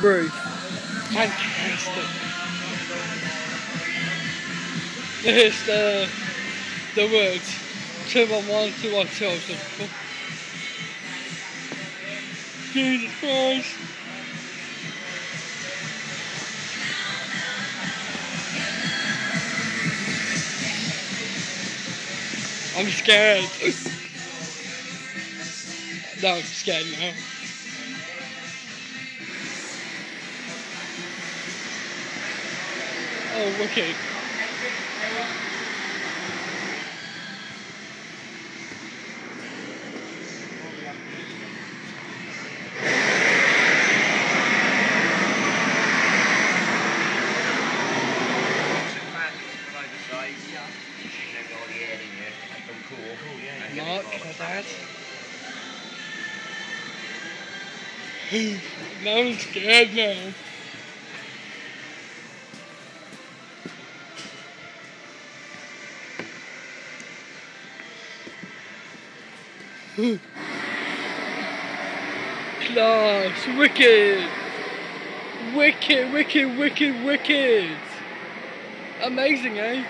Bruce. Fantastic. Here's the, the words. 211, 212. Jesus Christ. I'm scared. no, I'm scared now. Oh, wicked. Mark, my dad. now I'm scared now. Class, wicked, wicked, wicked, wicked, wicked. Amazing, eh?